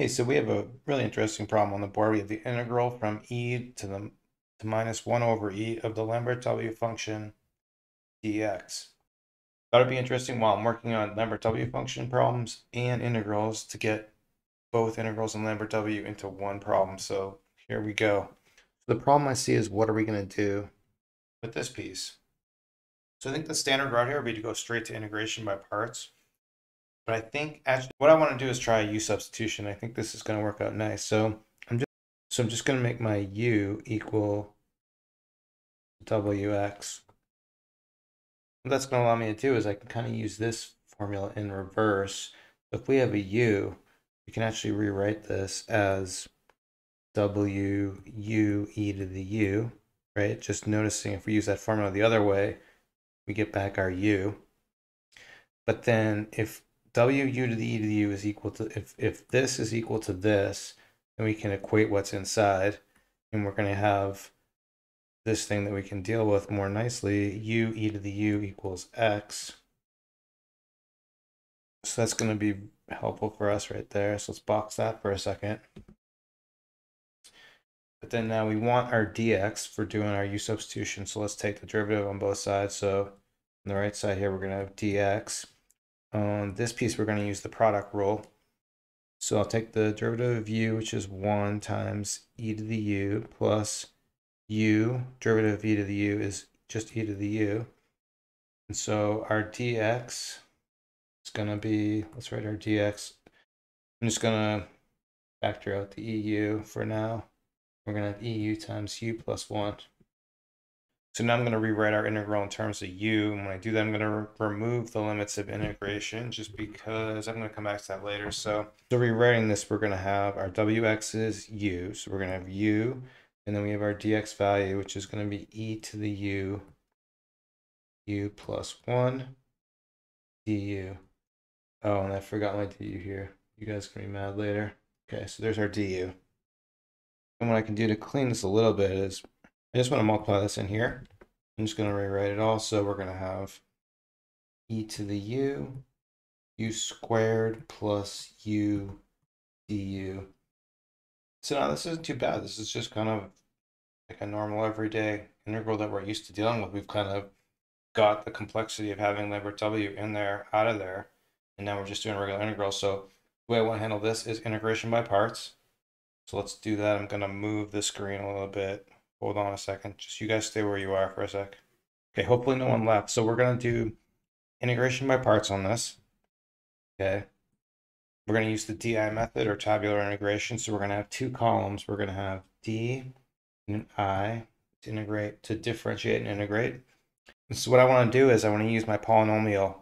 Hey, so we have a really interesting problem on the board. We have the integral from e to the to minus 1 over e of the Lambert W function dx. It'd be interesting while I'm working on Lambert W function problems and integrals to get both integrals and Lambert W into one problem. So here we go. The problem I see is what are we going to do with this piece? So I think the standard route here would be to go straight to integration by parts. But I think actually what I want to do is try a u substitution. I think this is going to work out nice. So I'm just so I'm just going to make my u equal wx. What that's going to allow me to do is I can kind of use this formula in reverse. If we have a u, we can actually rewrite this as w u e to the u, right? Just noticing if we use that formula the other way, we get back our u. But then if w u to the e to the u is equal to, if, if this is equal to this, then we can equate what's inside. And we're going to have this thing that we can deal with more nicely. u e to the u equals x. So that's going to be helpful for us right there. So let's box that for a second. But then now we want our dx for doing our u substitution. So let's take the derivative on both sides. So on the right side here, we're going to have dx. On this piece, we're going to use the product rule. So I'll take the derivative of u, which is 1 times e to the u, plus u, derivative of e to the u is just e to the u. And so our dx is going to be, let's write our dx. I'm just going to factor out the eu for now. We're going to have eu times u plus 1. So now I'm going to rewrite our integral in terms of u. And when I do that, I'm going to re remove the limits of integration just because I'm going to come back to that later. So, so rewriting this, we're going to have our wx is u. So we're going to have u. And then we have our dx value, which is going to be e to the u, u plus 1 du. Oh, and I forgot my du here. You guys can be mad later. Okay, so there's our du. And what I can do to clean this a little bit is I just want to multiply this in here. I'm just going to rewrite it all. So we're going to have e to the u, u squared plus u du. So now this isn't too bad. This is just kind of like a normal everyday integral that we're used to dealing with. We've kind of got the complexity of having Lambert W in there, out of there, and now we're just doing regular integral. So the way I want to handle this is integration by parts. So let's do that. I'm going to move the screen a little bit. Hold on a second. Just you guys stay where you are for a sec. Okay, hopefully no one left. So we're going to do integration by parts on this. Okay. We're going to use the DI method or tabular integration. So we're going to have two columns. We're going to have D and I to integrate, to differentiate and integrate. And so what I want to do is I want to use my polynomial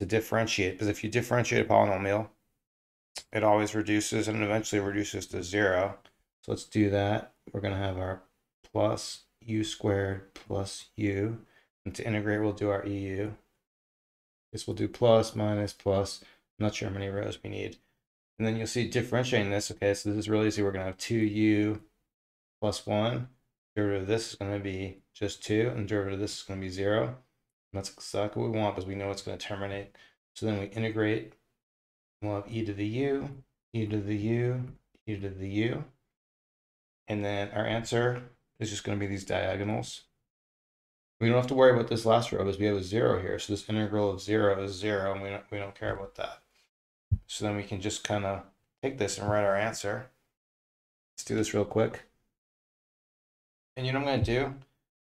to differentiate. Because if you differentiate a polynomial, it always reduces and eventually reduces to zero. So let's do that. We're going to have our plus u squared plus u. And to integrate, we'll do our EU. This will do plus, minus, plus. I'm not sure how many rows we need. And then you'll see differentiating this. Okay, so this is really easy. We're going to have 2u plus 1. Derivative of this is going to be just 2. And derivative of this is going to be 0. And that's exactly what we want because we know it's going to terminate. So then we integrate We'll have e to the u, e to the u, e to the u. And then our answer is just going to be these diagonals. We don't have to worry about this last row because we have a zero here. So this integral of zero is zero and we don't, we don't care about that. So then we can just kind of take this and write our answer. Let's do this real quick. And you know what I'm going to do?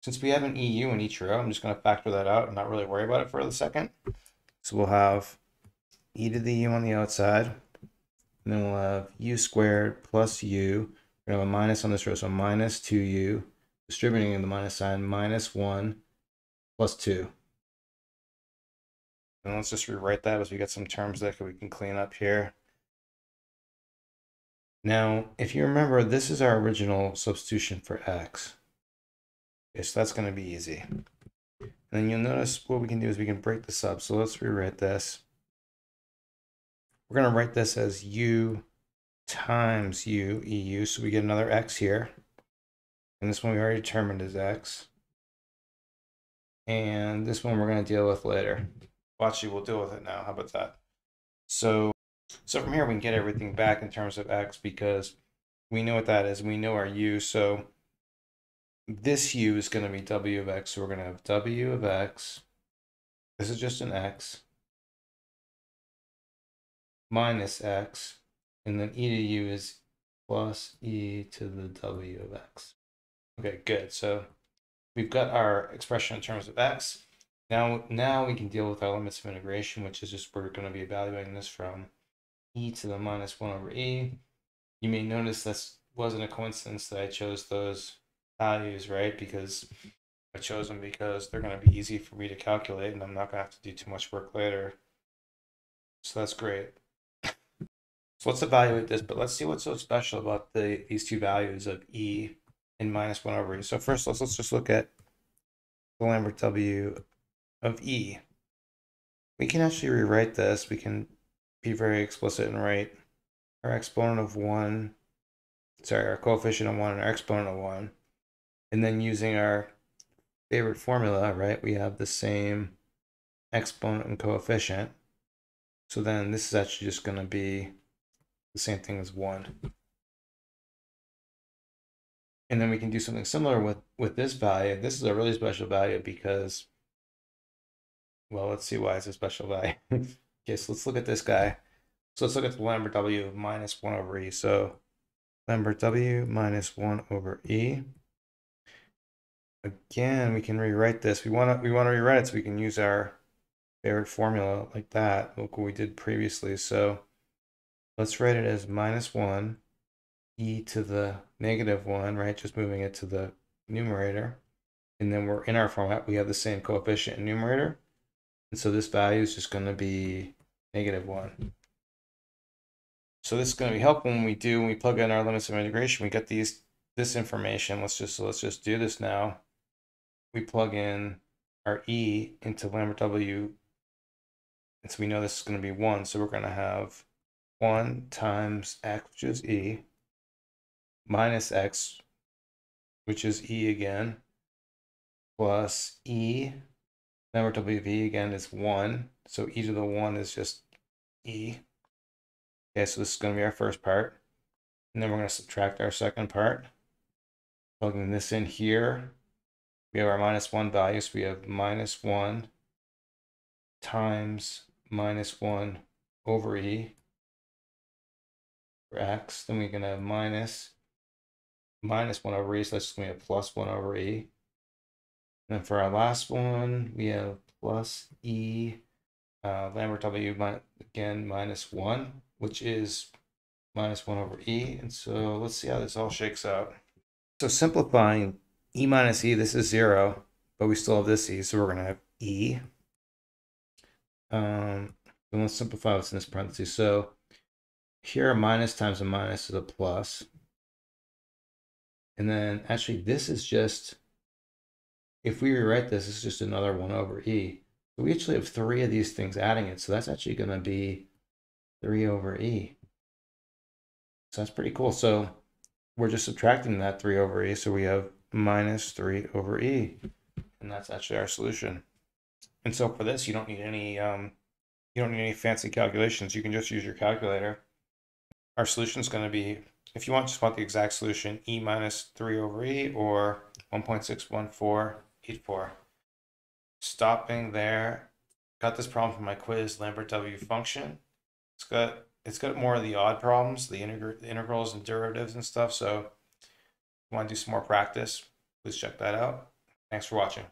Since we have an EU in each row, I'm just going to factor that out and not really worry about it for the second. So we'll have e to the u on the outside. And then we'll have u squared plus u. To have a minus on this row, so minus 2u. Distributing in the minus sign, minus 1 plus 2. And let's just rewrite that as we get some terms that we can clean up here. Now, if you remember, this is our original substitution for x. Okay, so that's going to be easy. And then you'll notice what we can do is we can break this up. So let's rewrite this. We're going to write this as u times u eu, so we get another x here. And this one we already determined is x. And this one we're going to deal with later. Well, actually, we'll deal with it now. How about that? So So from here, we can get everything back in terms of x because we know what that is. We know our u. So this u is going to be w of x. So we're going to have w of x. This is just an x minus x. And then e to u is plus e to the w of x. Okay, good. So we've got our expression in terms of x. Now, now we can deal with our limits of integration, which is just we're going to be evaluating this from e to the minus 1 over e. You may notice this wasn't a coincidence that I chose those values, right? Because I chose them because they're going to be easy for me to calculate and I'm not going to have to do too much work later. So that's great. So let's evaluate this, but let's see what's so special about the these two values of e and minus 1 over e. So first, let's, let's just look at the Lambert W of e. We can actually rewrite this. We can be very explicit and write our exponent of 1, sorry, our coefficient of 1 and our exponent of 1. And then using our favorite formula, right, we have the same exponent and coefficient. So then this is actually just going to be the same thing as 1. And then we can do something similar with, with this value. This is a really special value because, well, let's see why it's a special value. okay, so let's look at this guy. So let's look at the Lambert W of minus 1 over E. So Lambert W minus 1 over E. Again, we can rewrite this. We want to we want to rewrite it so we can use our favorite formula like that, like what we did previously. So let's write it as minus 1 e to the negative 1, right? Just moving it to the numerator. And then we're in our format, we have the same coefficient in numerator. And so this value is just going to be negative 1. So this is going to be helpful when we do, when we plug in our limits of integration, we get these this information. Let's just so let's just do this now. We plug in our e into Lambert W. And so we know this is going to be 1. So we're going to have 1 times x, which is e, minus x, which is e again, plus e, Lambert WV again is 1. So e to the 1 is just e. Okay, so this is going to be our first part. And then we're going to subtract our second part. Plugging this in here, we have our minus 1 values. We have minus 1 times minus 1 over e for x. Then we're going to have minus minus 1 over e, so that's going to be a plus 1 over e. And then for our last one, we have plus e uh, Lambert W again minus 1, which is minus 1 over e. And so let's see how this all shakes out. So simplifying e minus e, this is 0, but we still have this e, so we're going to have e. Um, and let's simplify what's in this parenthesis. So here a minus times a minus is a plus. And then actually this is just, if we rewrite this, it's just another 1 over e. So we actually have three of these things adding it. So that's actually going to be 3 over e. So that's pretty cool. So we're just subtracting that 3 over e. So we have minus 3 over e. And that's actually our solution. And so for this, you don't need any um, you don't need any fancy calculations. You can just use your calculator our solution is going to be, if you want, just want the exact solution, e minus 3 over e or 1.61484. Stopping there, got this problem from my quiz, Lambert W function. It's got it's got more of the odd problems, the, the integrals and derivatives and stuff. So if you want to do some more practice, please check that out. Thanks for watching.